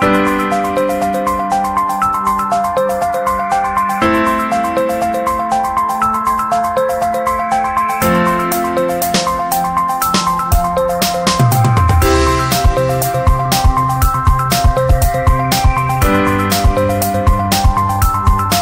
Bye.